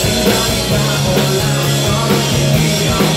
Sinani pa olam, olam, olam